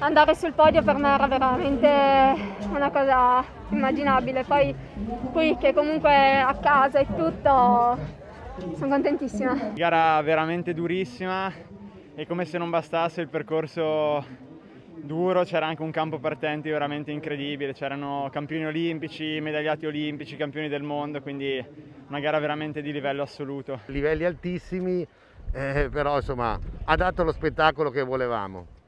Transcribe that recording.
Andare sul podio per me era veramente una cosa immaginabile. Poi qui che comunque a casa e tutto, sono contentissima. Gara veramente durissima e come se non bastasse il percorso duro, c'era anche un campo partenti veramente incredibile, c'erano campioni olimpici, medagliati olimpici, campioni del mondo, quindi una gara veramente di livello assoluto. Livelli altissimi, eh, però insomma ha dato lo spettacolo che volevamo.